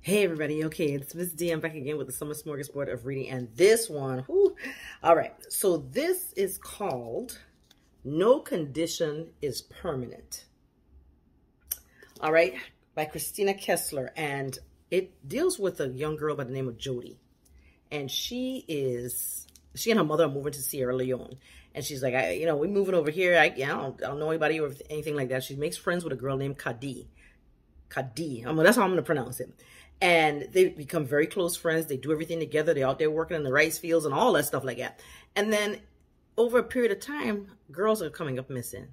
Hey everybody, okay, it's Miss Dee. I'm back again with the Summer Smorgasbord of Reading, and this one, whew, all right, so this is called No Condition is Permanent. All right, by Cristina Kessler, and it deals with a young girl by the name of Jody, and she is, she and her mother are moving to Sierra Leone, and she's like, I, you know, we're moving over here, I, I, don't, I don't know anybody or anything like that. She makes friends with a girl named Kadi. Kadi, I mean, that's how I'm going to pronounce it and they become very close friends. They do everything together. They're out there working in the rice fields and all that stuff like that. And then over a period of time, girls are coming up missing.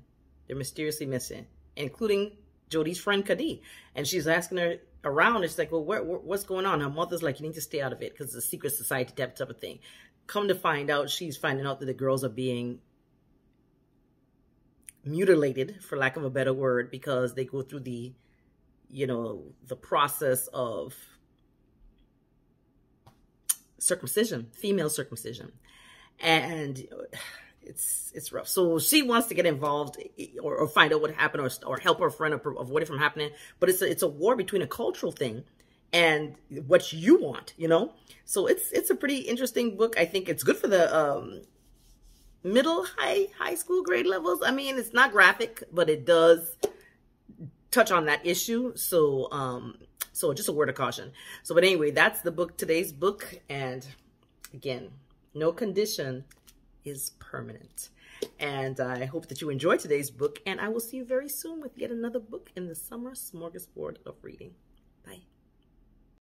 They're mysteriously missing, including Jody's friend Kadi. And she's asking her around. It's like, well, what's going on? Her mother's like, you need to stay out of it because it's a secret society type, type of thing. Come to find out, she's finding out that the girls are being mutilated, for lack of a better word, because they go through the you know, the process of circumcision, female circumcision. And it's it's rough. So she wants to get involved or, or find out what happened or, or help her friend avoid it from happening. But it's a, it's a war between a cultural thing and what you want, you know? So it's it's a pretty interesting book. I think it's good for the um, middle high high school grade levels. I mean, it's not graphic, but it does touch on that issue. So, um, so just a word of caution. So, but anyway, that's the book, today's book. And again, no condition is permanent. And I hope that you enjoy today's book. And I will see you very soon with yet another book in the summer smorgasbord of reading.